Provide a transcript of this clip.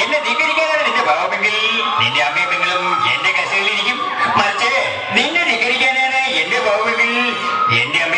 എന്നെ ധിക്കരിക്കാനാണ് നിന്റെ ഭാവമെങ്കിൽ നിന്റെ അമ്മയും പെങ്ങളും എന്റെ കസകളിലിരിക്കും മറിച്ച് നിന്നെ ധിക്കരിക്കാനാണ് എന്റെ ഭാവമെങ്കിൽ എന്റെ അമ്മ